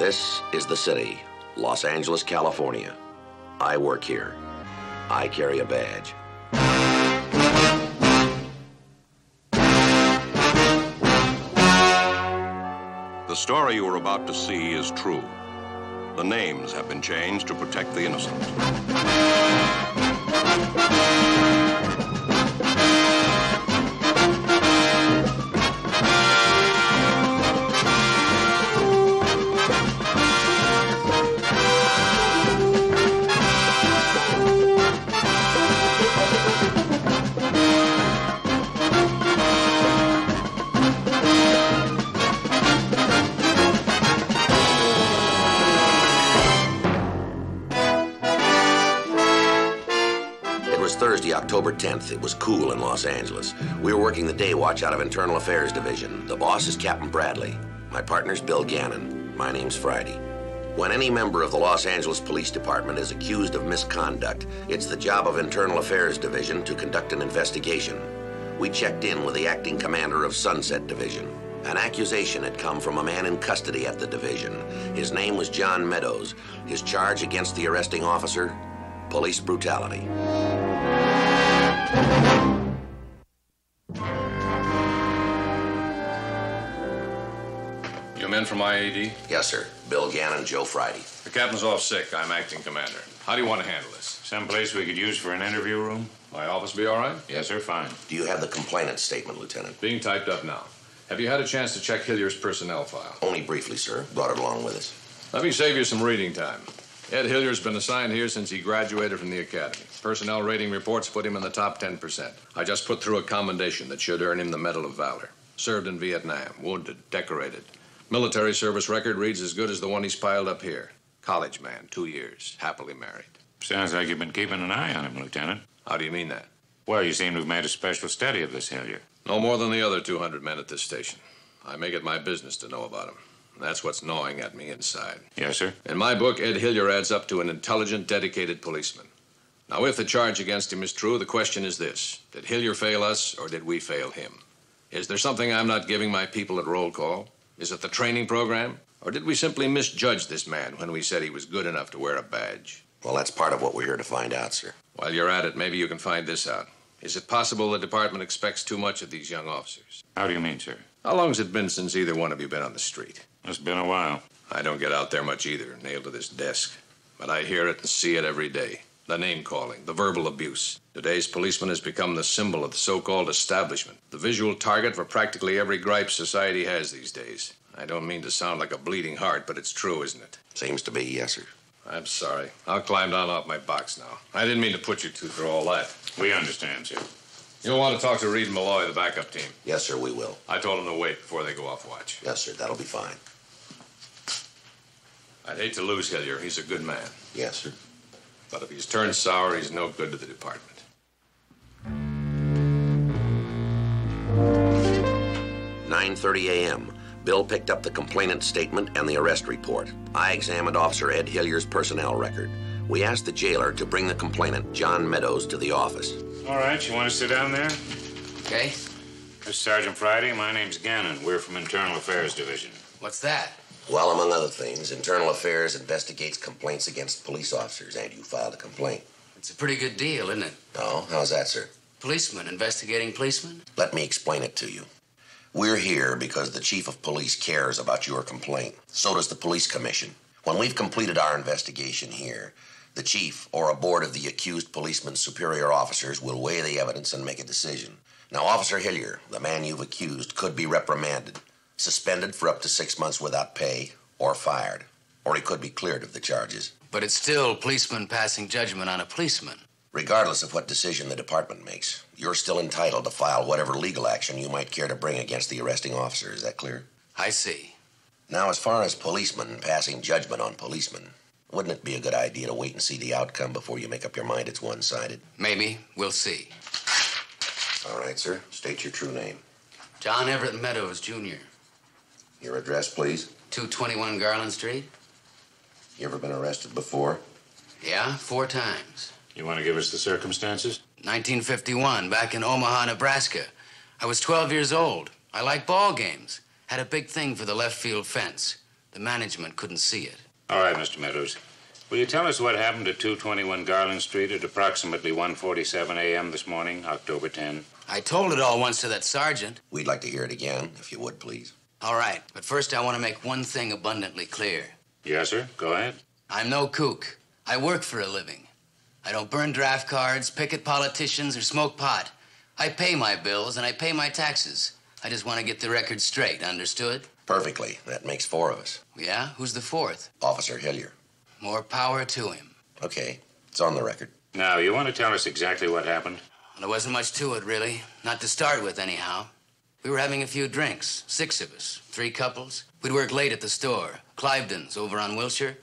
This is the city, Los Angeles, California. I work here. I carry a badge. The story you are about to see is true. The names have been changed to protect the innocent. October 10th. It was cool in Los Angeles. We were working the day watch out of Internal Affairs Division. The boss is Captain Bradley. My partner's Bill Gannon. My name's Friday. When any member of the Los Angeles Police Department is accused of misconduct, it's the job of Internal Affairs Division to conduct an investigation. We checked in with the acting commander of Sunset Division. An accusation had come from a man in custody at the division. His name was John Meadows. His charge against the arresting officer? Police brutality. You men from IAD? Yes, sir. Bill Gannon, Joe Friday. The captain's off sick. I'm acting commander. How do you want to handle this? Someplace we could use for an interview room? My office be all right? Yes, sir, fine. Do you have the complainant's statement, Lieutenant? Being typed up now. Have you had a chance to check Hillier's personnel file? Only briefly, sir. Brought it along with us. Let me save you some reading time. Ed Hillier's been assigned here since he graduated from the academy. Personnel rating reports put him in the top 10%. I just put through a commendation that should earn him the Medal of Valor. Served in Vietnam, wounded, decorated. Military service record reads as good as the one he's piled up here. College man, two years, happily married. Sounds like you've been keeping an eye on him, Lieutenant. How do you mean that? Well, you seem to have made a special study of this Hillier. No more than the other 200 men at this station. I make it my business to know about him. That's what's gnawing at me inside. Yes, sir. In my book, Ed Hillier adds up to an intelligent, dedicated policeman. Now, if the charge against him is true, the question is this Did Hillier fail us, or did we fail him? Is there something I'm not giving my people at roll call? Is it the training program? Or did we simply misjudge this man when we said he was good enough to wear a badge? Well, that's part of what we're here to find out, sir. While you're at it, maybe you can find this out. Is it possible the department expects too much of these young officers? How do you mean, sir? How long's it been since either one of you been on the street? It's been a while. I don't get out there much either, nailed to this desk. But I hear it and see it every day. The name calling, the verbal abuse. Today's policeman has become the symbol of the so called establishment, the visual target for practically every gripe society has these days. I don't mean to sound like a bleeding heart, but it's true, isn't it? Seems to be, yes, sir. I'm sorry. I'll climb down off my box now. I didn't mean to put you two through all that. We understand, sir. You'll want to talk to Reed and Malloy, the backup team. Yes, sir, we will. I told them to wait before they go off watch. Yes, sir, that'll be fine. I'd hate to lose Hillier. He's a good man. Yes, sir. But if he's turned sour, he's no good to the department. 9:30 a.m. Bill picked up the complainant's statement and the arrest report. I examined Officer Ed Hillier's personnel record. We asked the jailer to bring the complainant, John Meadows, to the office. All right, you want to sit down there? Okay. This is Sergeant Friday. My name's Gannon. We're from Internal Affairs Division. What's that? Well, among other things, Internal Affairs investigates complaints against police officers, and you filed a complaint. It's a pretty good deal, isn't it? Oh, how's that, sir? Policeman investigating policeman? Let me explain it to you. We're here because the chief of police cares about your complaint. So does the police commission. When we've completed our investigation here, the chief or a board of the accused policeman's superior officers will weigh the evidence and make a decision. Now, Officer Hillier, the man you've accused, could be reprimanded, suspended for up to six months without pay, or fired. Or he could be cleared of the charges. But it's still policeman passing judgment on a policeman. Regardless of what decision the department makes, you're still entitled to file whatever legal action you might care to bring against the arresting officer. Is that clear? I see. Now, as far as policemen passing judgment on policemen, wouldn't it be a good idea to wait and see the outcome before you make up your mind it's one sided? Maybe. We'll see. All right, sir. State your true name. John Everett Meadows, Jr., Your address, please. 221 Garland Street? You ever been arrested before? Yeah, four times. You want to give us the circumstances? 1951, back in Omaha, Nebraska. I was 12 years old. I liked ball games. Had a big thing for the left field fence. The management couldn't see it. All right, Mr. Meadows. Will you tell us what happened at 221 Garland Street at approximately 1:47 a.m. this morning, October 10? I told it all once to that sergeant. We'd like to hear it again, if you would, please. All right, but first I want to make one thing abundantly clear. Yes, sir. Go ahead. I'm no kook. I work for a living. I don't burn draft cards, picket politicians, or smoke pot. I pay my bills and I pay my taxes. I just want to get the record straight, understood? Perfectly. That makes four of us. Yeah? Who's the fourth? Officer Hillier. More power to him. Okay, it's on the record. Now, you want to tell us exactly what happened? Well, there wasn't much to it, really. Not to start with, anyhow. We were having a few drinks, six of us, three couples. We'd work late at the store, Cliveden's, over on Wilshire.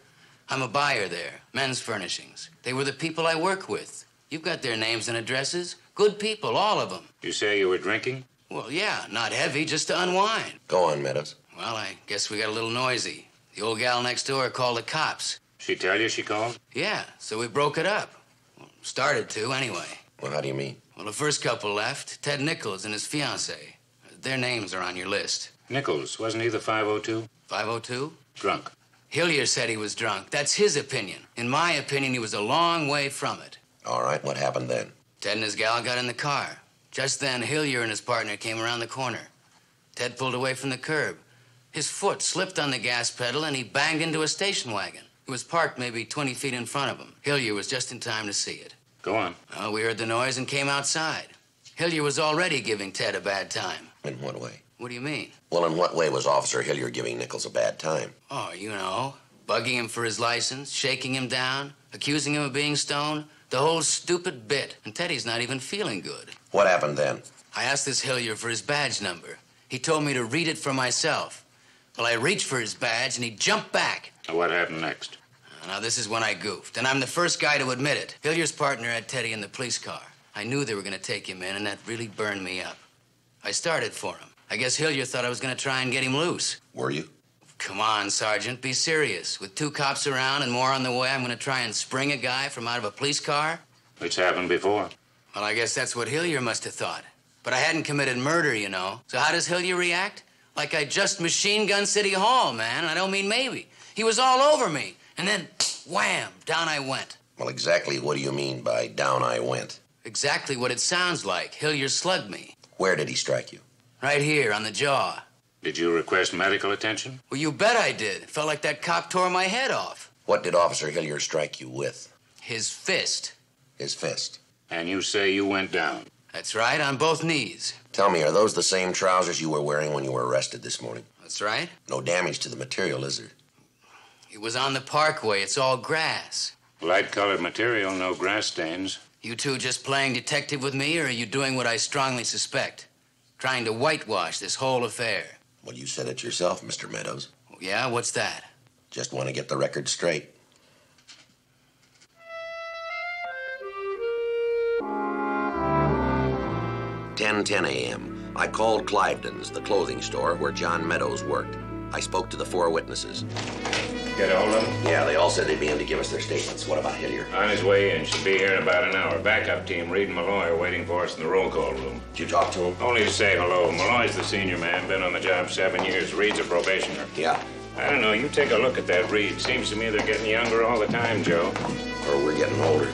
I'm a buyer there, men's furnishings. They were the people I work with. You've got their names and addresses. Good people, all of them. You say you were drinking? Well, yeah, not heavy, just to unwind. Go on, Meadows. Well, I guess we got a little noisy. The old gal next door called the cops. She tell you she called? Yeah, so we broke it up. Well, started to, anyway. Well, how do you mean? Well, the first couple left Ted Nichols and his fiancée. Their names are on your list. Nichols, wasn't he the 502? 502? Drunk. Hillier said he was drunk. That's his opinion. In my opinion, he was a long way from it. All right, what happened then? Ted and his gal got in the car. Just then, Hillier and his partner came around the corner. Ted pulled away from the curb. His foot slipped on the gas pedal and he banged into a station wagon. It was parked maybe 20 feet in front of him. Hillier was just in time to see it. Go on. Well, we heard the noise and came outside. Hillier was already giving Ted a bad time. In what way? What do you mean? Well, in what way was Officer Hillier giving Nichols a bad time? Oh, you know, bugging him for his license, shaking him down, accusing him of being stoned, the whole stupid bit. And Teddy's not even feeling good. What happened then? I asked this Hillier for his badge number. He told me to read it for myself. Well, I reached for his badge and he jumped back. Now, what happened next? Now, this is when I goofed, and I'm the first guy to admit it. Hillier's partner had Teddy in the police car. I knew they were going to take him in, and that really burned me up. I started for him. I guess Hillier thought I was going to try and get him loose. Were you? Come on, Sergeant, be serious. With two cops around and more on the way, I'm going to try and spring a guy from out of a police car? It's happened before. Well, I guess that's what Hillier must have thought. But I hadn't committed murder, you know. So how does Hillier react? Like I just machine gun City Hall, man. I don't mean maybe. He was all over me. And then, wham, down I went. Well, exactly what do you mean by down I went? Exactly what it sounds like. Hillier slugged me. Where did he strike you? Right here on the jaw. Did you request medical attention? Well, you bet I did. It felt like that cop tore my head off. What did Officer Hillier strike you with? His fist. His fist. And you say you went down. That's right, on both knees. Tell me, are those the same trousers you were wearing when you were arrested this morning? That's right. No damage to the material, is there? It was on the parkway. It's all grass. Light colored material, no grass stains. You two just playing detective with me, or are you doing what I strongly suspect? Trying to whitewash this whole affair. Well, you said it yourself, Mr. Meadows. Yeah, what's that? Just want to get the record straight. Ten ten a.m. I called Cliveden's, the clothing store where John Meadows worked. I spoke to the four witnesses. Get a hold of them? Yeah, they all said they'd be in to give us their statements. What about Hillier? On his way in. Should be here in about an hour. Backup team, Reed and Malloy, are waiting for us in the roll call room. Did you talk to him? Only to say hello. Malloy's the senior man, been on the job seven years. Reed's a probationer. Yeah. I don't know. You take a look at that Reed. Seems to me they're getting younger all the time, Joe. Or we're getting older.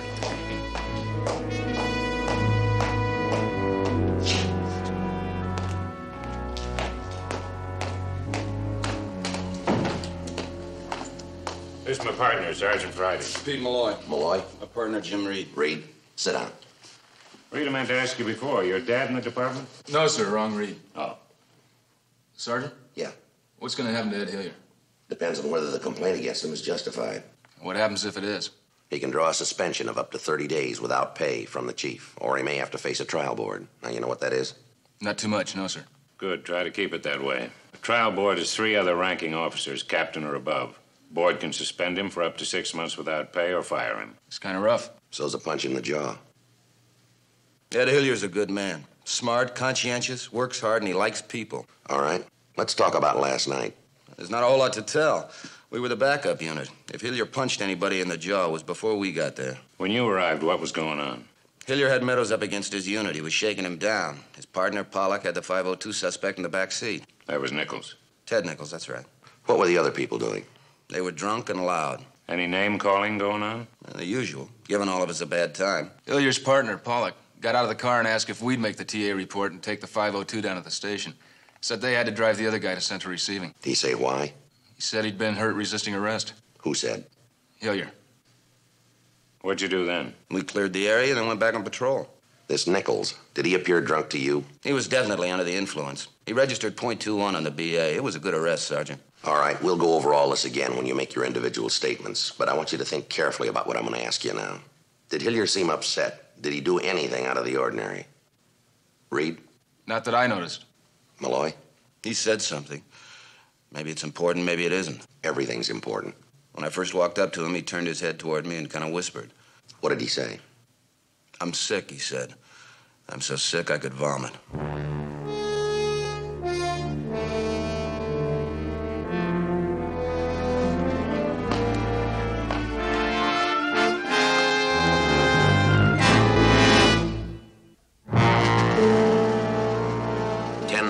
Partner, Sergeant Friday. Pete Malloy. Malloy? My partner, Jim Reed. Reed, sit down. Reed, I meant to ask you before. Your dad in the department? No, sir, wrong Reed. Oh. Sergeant, Yeah. what's going to happen to Ed Hillier? Depends on whether the complaint against him is justified. What happens if it is? He can draw a suspension of up to 30 days without pay from the chief, or he may have to face a trial board. Now, you know what that is? Not too much, no, sir. Good. Try to keep it that way. The trial board is three other ranking officers, captain or above. Board can suspend him for up to six months without pay or fire him. It's kind of rough. So's a punch in the jaw. Ed Hillier's a good man. Smart, conscientious, works hard, and he likes people. All right, let's talk about last night. There's not a whole lot to tell. We were the backup unit. If Hillier punched anybody in the jaw, it was before we got there. When you arrived, what was going on? Hillier had Meadows up against his unit. He was shaking him down. His partner, Pollock, had the 502 suspect in the back seat. That was Nichols. Ted Nichols, that's right. What were the other people doing? They were drunk and loud. Any name calling going on? And the usual, giving all of us a bad time. Hillier's partner, Pollock, got out of the car and asked if we'd make the TA report and take the 502 down to the station. Said they had to drive the other guy to Central Receiving. Did he say why? He said he'd been hurt resisting arrest. Who said? Hillier. What'd you do then? We cleared the area and then went back on patrol. This Nichols, did he appear drunk to you? He was definitely under the influence. He registered .21 on the BA. It was a good arrest, Sergeant. All right, we'll go over all this again when you make your individual statements, but I want you to think carefully about what I'm going to ask you now. Did Hillier seem upset? Did he do anything out of the ordinary? Reed? Not that I noticed. Malloy? He said something. Maybe it's important, maybe it isn't. Everything's important. When I first walked up to him, he turned his head toward me and kind of whispered. What did he say? I'm sick, he said. I'm so sick I could vomit.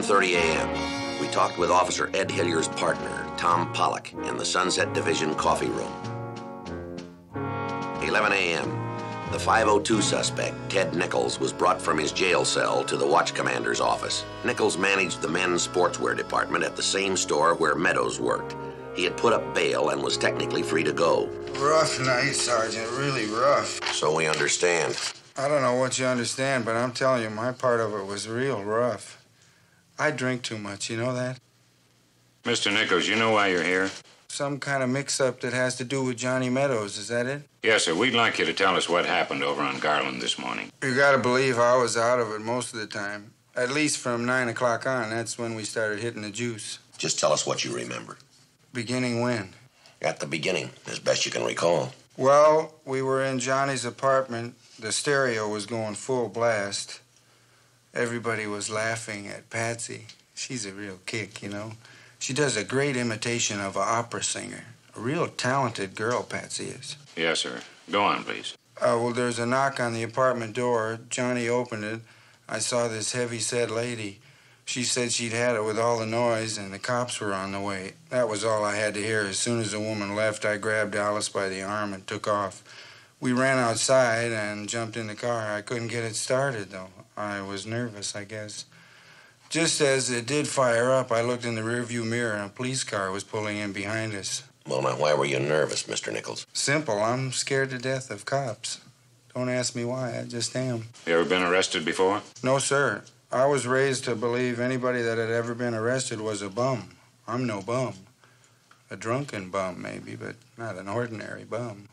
Ten thirty a.m. We talked with Officer Ed Hillier's partner, Tom Pollock, in the Sunset Division coffee room. 11 a.m. The 502 suspect, Ted Nichols, was brought from his jail cell to the watch commander's office. Nichols managed the men's sportswear department at the same store where Meadows worked. He had put up bail and was technically free to go. Rough night, Sergeant. Really rough. So we understand. I don't know what you understand, but I'm telling you, my part of it was real rough. I drink too much, you know that? Mr. Nichols, you know why you're here? Some kind of mix up that has to do with Johnny Meadows, is that it? Yes, sir. We'd like you to tell us what happened over on Garland this morning. You gotta believe I was out of it most of the time. At least from 9 o'clock on. That's when we started hitting the juice. Just tell us what you remember. Beginning when? At the beginning, as best you can recall. Well, we were in Johnny's apartment. The stereo was going full blast. Everybody was laughing at Patsy. She's a real kick, you know. She does a great imitation of an opera singer. A real talented girl, Patsy is. Yes, sir. Go on, please. Uh, well, there's a knock on the apartment door. Johnny opened it. I saw this heavy set lady. She said she'd had it with all the noise and the cops were on the way. That was all I had to hear. As soon as the woman left, I grabbed Alice by the arm and took off. We ran outside and jumped in the car. I couldn't get it started, though. I was nervous, I guess. Just as it did fire up, I looked in the rearview mirror and a police car was pulling in behind us. Well, now, why were you nervous, Mr. Nichols? Simple. I'm scared to death of cops. Don't ask me why. I just am. You ever been arrested before? No, sir. I was raised to believe anybody that had ever been arrested was a bum. I'm no bum. A drunken bum, maybe, but not an ordinary bum.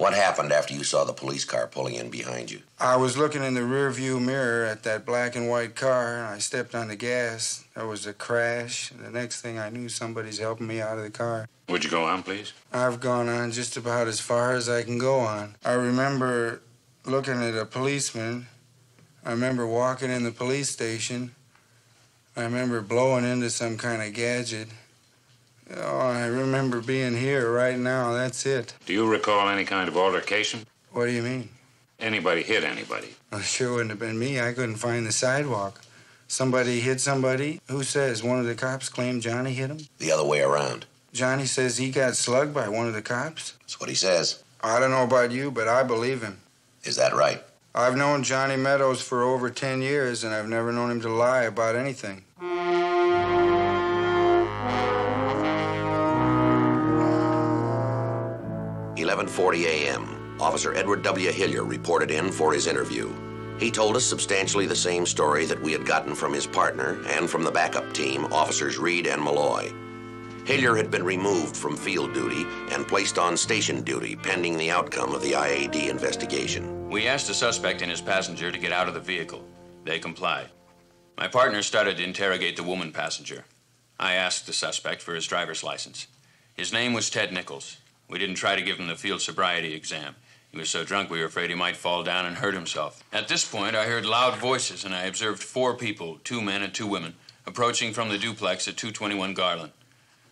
What happened after you saw the police car pulling in behind you? I was looking in the rearview mirror at that black and white car, and I stepped on the gas. There was a crash. The next thing I knew, somebody's helping me out of the car. Would you go on, please? I've gone on just about as far as I can go on. I remember looking at a policeman. I remember walking in the police station. I remember blowing into some kind of gadget. Oh, I remember being here right now. That's it. Do you recall any kind of altercation? What do you mean? Anybody hit anybody? Well, it sure wouldn't have been me. I couldn't find the sidewalk. Somebody hit somebody? Who says? One of the cops claimed Johnny hit him? The other way around. Johnny says he got slugged by one of the cops? That's what he says. I don't know about you, but I believe him. Is that right? I've known Johnny Meadows for over 10 years, and I've never known him to lie about anything. Eleven forty a.m. Officer Edward W. Hillier reported in for his interview. He told us substantially the same story that we had gotten from his partner and from the backup team, Officers Reed and Malloy. Hillier had been removed from field duty and placed on station duty pending the outcome of the IAD investigation. We asked the suspect and his passenger to get out of the vehicle. They complied. My partner started to interrogate the woman passenger. I asked the suspect for his driver's license. His name was Ted Nichols. We didn't try to give him the field sobriety exam. He was so drunk we were afraid he might fall down and hurt himself. At this point, I heard loud voices and I observed four people, two men and two women, approaching from the duplex at 221 Garland.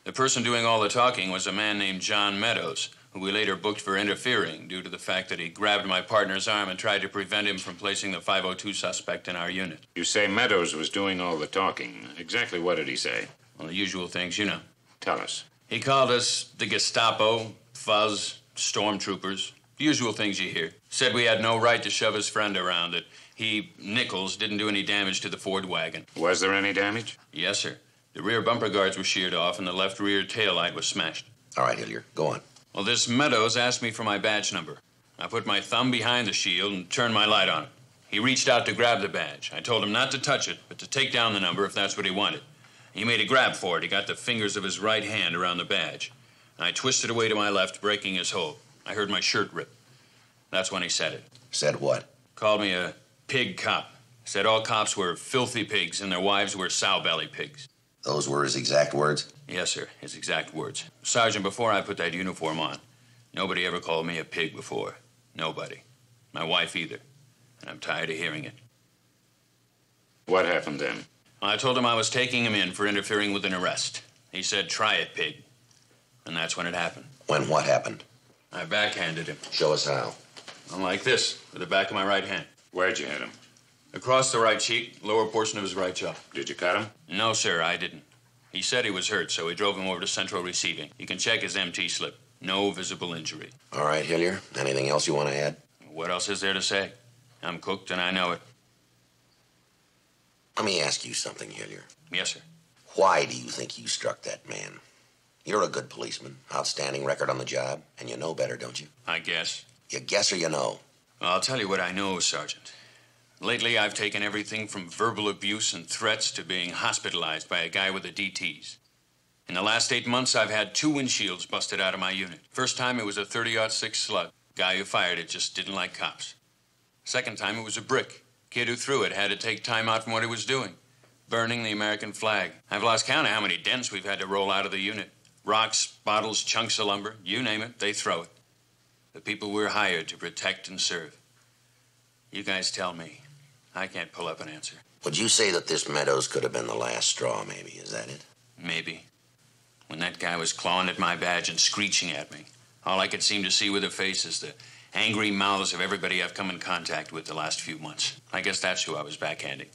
The person doing all the talking was a man named John Meadows, who we later booked for interfering due to the fact that he grabbed my partner's arm and tried to prevent him from placing the 502 suspect in our unit. You say Meadows was doing all the talking. Exactly what did he say? Well, the usual things, you know. Tell us. He called us the Gestapo, fuzz, stormtroopers, usual things you hear. Said we had no right to shove his friend around, that he, Nichols, didn't do any damage to the Ford wagon. Was there any damage? Yes, sir. The rear bumper guards were sheared off and the left rear tail light was smashed. All right, Hillier, go on. Well, this Meadows asked me for my badge number. I put my thumb behind the shield and turned my light on it. He reached out to grab the badge. I told him not to touch it, but to take down the number if that's what he wanted. He made a grab for it. He got the fingers of his right hand around the badge. I twisted away to my left, breaking his hold. I heard my shirt rip. That's when he said it. Said what? Called me a pig cop. Said all cops were filthy pigs and their wives were sow belly pigs. Those were his exact words? Yes, sir, his exact words. Sergeant, before I put that uniform on, nobody ever called me a pig before. Nobody. My wife either. And I'm tired of hearing it. What happened then? I told him I was taking him in for interfering with an arrest. He said, try it, pig. And that's when it happened. When what happened? I backhanded him. Show us how. I'm Like this, with the back of my right hand. Where'd you hit him? Across the right cheek, lower portion of his right jaw. Did you cut him? No, sir, I didn't. He said he was hurt, so we drove him over to Central Receiving. You can check his MT slip. No visible injury. All right, Hillier. Anything else you want to add? What else is there to say? I'm cooked and I know it. Let me ask you something, Hillier. Yes, sir. Why do you think you struck that man? You're a good policeman, outstanding record on the job, and you know better, don't you? I guess. You guess or you know? Well, I'll tell you what I know, Sergeant. Lately, I've taken everything from verbal abuse and threats to being hospitalized by a guy with the DTs. In the last eight months, I've had two windshields busted out of my unit. First time, it was a 30 6 slug. Guy who fired it just didn't like cops. Second time, it was a brick. Kid who threw it had to take time out from what he was doing, burning the American flag. I've lost count of how many dents we've had to roll out of the unit. Rocks, bottles, chunks of lumber, you name it, they throw it. The people we're hired to protect and serve. You guys tell me. I can't pull up an answer. Would you say that this Meadows could have been the last straw, maybe? Is that it? Maybe. When that guy was clawing at my badge and screeching at me, all I could seem to see with the faces the angry mouths of everybody I've come in contact with the last few months. I guess that's who I was backhanding.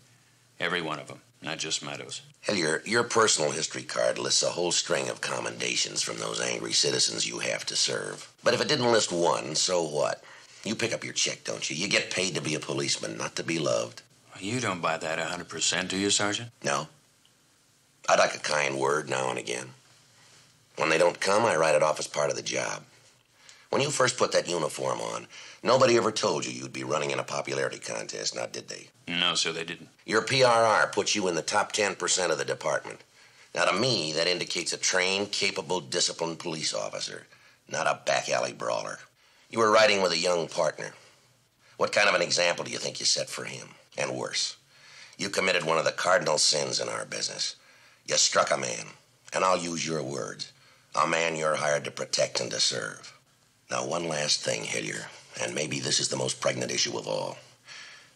Every one of them, not just Meadows. Hillier, your personal history card lists a whole string of commendations from those angry citizens you have to serve. But if it didn't list one, so what? You pick up your check, don't you? You get paid to be a policeman, not to be loved. You don't buy that 100%, do you, Sergeant? No. I'd like a kind word now and again. When they don't come, I write it off as part of the job. When you first put that uniform on, nobody ever told you you'd be running in a popularity contest, now did they? No, sir, they didn't. Your PRR puts you in the top 10% of the department. Now, to me, that indicates a trained, capable, disciplined police officer, not a back alley brawler. You were riding with a young partner. What kind of an example do you think you set for him? And worse, you committed one of the cardinal sins in our business. You struck a man, and I'll use your words a man you're hired to protect and to serve. Now, one last thing, Hillier, and maybe this is the most pregnant issue of all.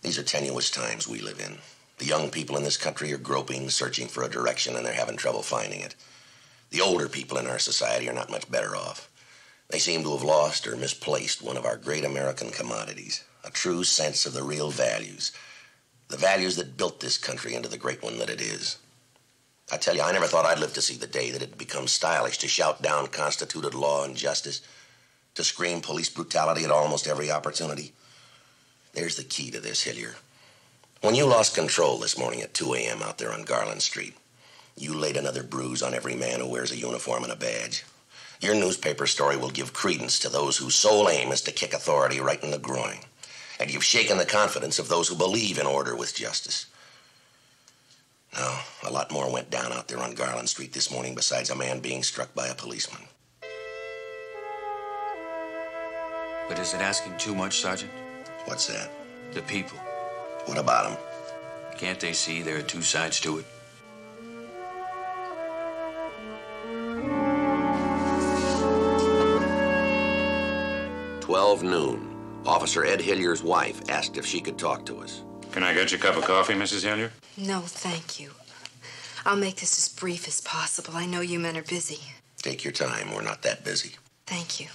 These are tenuous times we live in. The young people in this country are groping, searching for a direction, and they're having trouble finding it. The older people in our society are not much better off. They seem to have lost or misplaced one of our great American commodities, a true sense of the real values, the values that built this country into the great one that it is. I tell you, I never thought I'd live to see the day that it'd become stylish to shout down constituted law and justice, to scream police brutality at almost every opportunity. There's the key to this, Hillier. When you lost control this morning at 2 a.m. out there on Garland Street, you laid another bruise on every man who wears a uniform and a badge. Your newspaper story will give credence to those whose sole aim is to kick authority right in the groin. And you've shaken the confidence of those who believe in order with justice. No, a lot more went down out there on Garland Street this morning besides a man being struck by a policeman. But is it asking too much, Sergeant? What's that? The people. What about them? Can't they see there are two sides to it? Twelve noon. Officer Ed Hillier's wife asked if she could talk to us. Can I get you a cup of coffee, Mrs. Hillier? No, thank you. I'll make this as brief as possible. I know you men are busy. Take your time. We're not that busy. Thank you.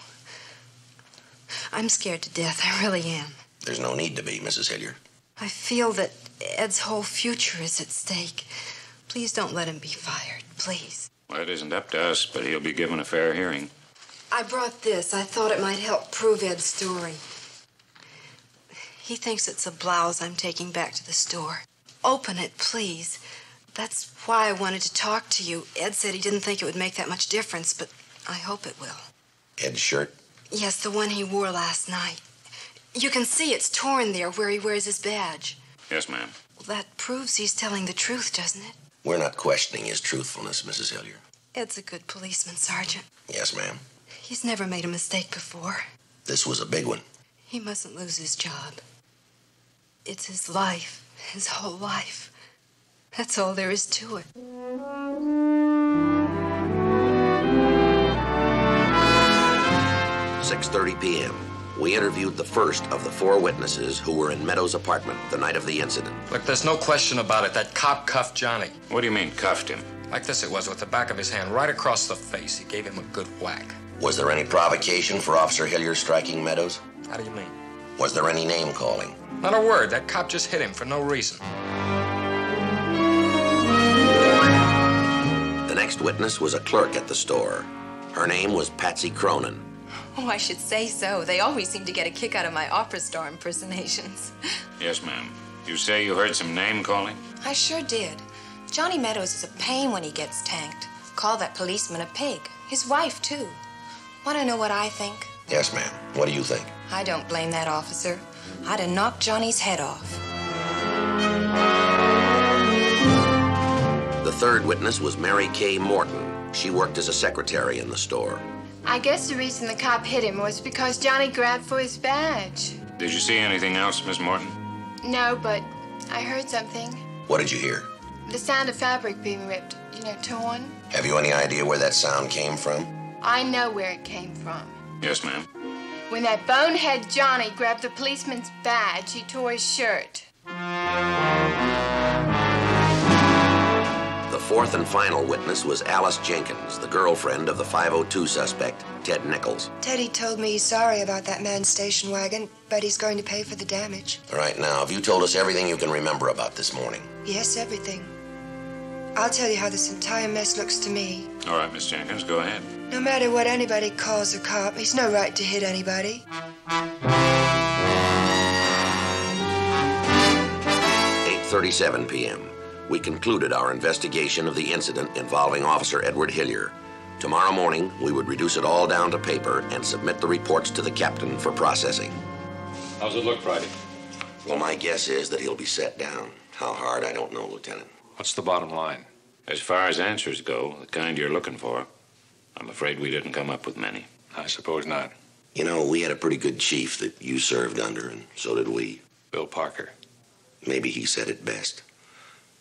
I'm scared to death. I really am. There's no need to be, Mrs. Hillier. I feel that Ed's whole future is at stake. Please don't let him be fired. Please. Well, it isn't up to us, but he'll be given a fair hearing. I brought this. I thought it might help prove Ed's story. He thinks it's a blouse I'm taking back to the store. Open it, please. That's why I wanted to talk to you. Ed said he didn't think it would make that much difference, but I hope it will. Ed's shirt? Yes, the one he wore last night. You can see it's torn there where he wears his badge. Yes, ma'am. Well, that proves he's telling the truth, doesn't it? We're not questioning his truthfulness, Mrs. Hillier. Ed's a good policeman, Sergeant. Yes, ma'am. He's never made a mistake before. This was a big one. He mustn't lose his job. It's his life, his whole life. That's all there is to it. 6:30 p.m. We interviewed the first of the four witnesses who were in Meadows' apartment the night of the incident. Look, there's no question about it. That cop cuffed Johnny. What do you mean, cuffed him? Like this it was, with the back of his hand right across the face. He gave him a good whack. Was there any provocation for Officer Hillier striking Meadows? How do you mean? Was there any name calling? Not a word. That cop just hit him for no reason. The next witness was a clerk at the store. Her name was Patsy Cronin. Oh, I should say so. They always seem to get a kick out of my opera star impersonations. Yes, ma'am. You say you heard some name calling? I sure did. Johnny Meadows is a pain when he gets tanked. Call that policeman a pig. His wife, too. Want to know what I think? Yes, ma'am. What do you think? I don't blame that officer. I'd have knocked Johnny's head off. The third witness was Mary Kay Morton. She worked as a secretary in the store. I guess the reason the cop hit him was because Johnny grabbed for his badge. Did you see anything else, Miss Morton? No, but I heard something. What did you hear? The sound of fabric being ripped, you know, torn. Have you any idea where that sound came from? I know where it came from. Yes, ma'am. When that bonehead Johnny grabbed the policeman's badge, he tore his shirt. Fourth and final witness was Alice Jenkins, the girlfriend of the 502 suspect, Ted Nichols. Teddy told me he's sorry about that man's station wagon, but he's going to pay for the damage. All right, now, have you told us everything you can remember about this morning? Yes, everything. I'll tell you how this entire mess looks to me. All right, Miss Jenkins, go ahead. No matter what anybody calls a cop, he's no right to hit anybody. 8:37 p.m. We concluded our investigation of the incident involving Officer Edward Hillier. Tomorrow morning, we would reduce it all down to paper and submit the reports to the captain for processing. How's it look, Friday? Well, my guess is that he'll be set down. How hard, I don't know, Lieutenant. What's the bottom line? As far as answers go, the kind you're looking for, I'm afraid we didn't come up with many. I suppose not. You know, we had a pretty good chief that you served under, and so did we. Bill Parker. Maybe he said it best.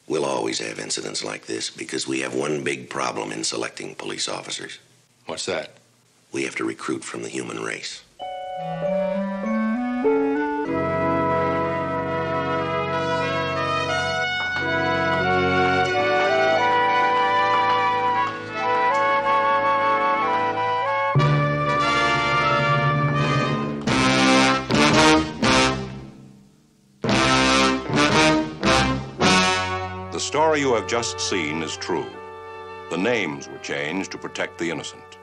We'll always have incidents like this because we have one big problem in selecting police officers. What's that? We have to recruit from the human race. Story you have just seen is true. The names were changed to protect the innocent.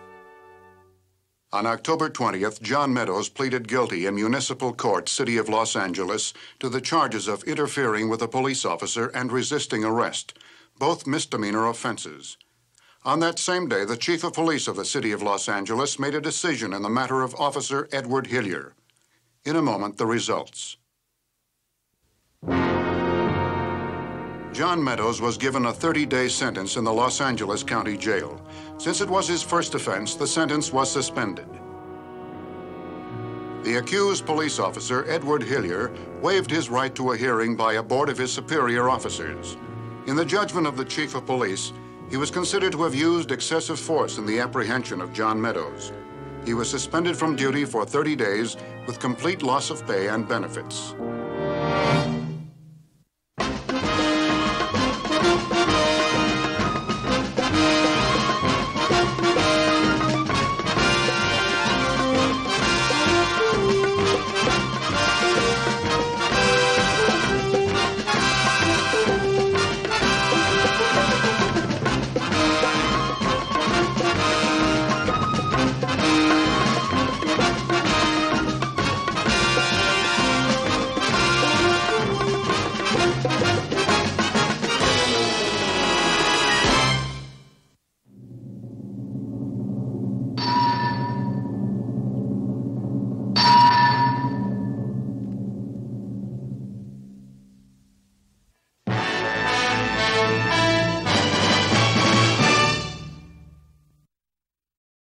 On October 20th, John Meadows pleaded guilty in municipal court, City of Los Angeles, to the charges of interfering with a police officer and resisting arrest, both misdemeanor offenses. On that same day, the chief of police of the City of Los Angeles made a decision in the matter of Officer Edward Hillier. In a moment, the results. John Meadows was given a 30-day sentence in the Los Angeles County Jail. Since it was his first offense, the sentence was suspended. The accused police officer, Edward Hillier, waived his right to a hearing by a board of his superior officers. In the judgment of the chief of police, he was considered to have used excessive force in the apprehension of John Meadows. He was suspended from duty for 30 days with complete loss of pay and benefits.